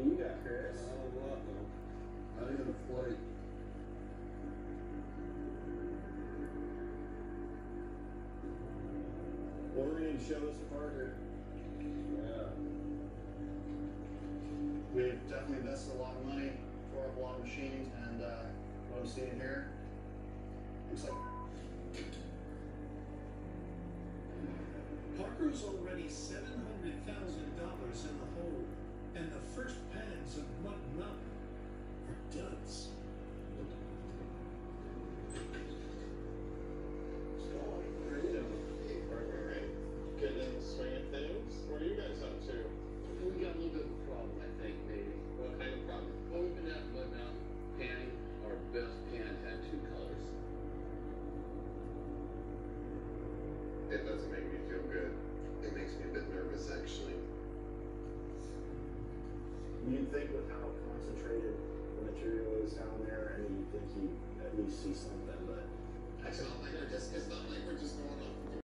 What you got, Chris? I didn't get a flight. Wolverine shows Parker. Yeah. We've definitely invested a lot of money, tore up a lot of machines, and uh, what I'm seeing here looks like. Parker's already 700,000. It makes me a bit nervous, actually. You'd think with how concentrated the material is down there, and you'd think you at least see something,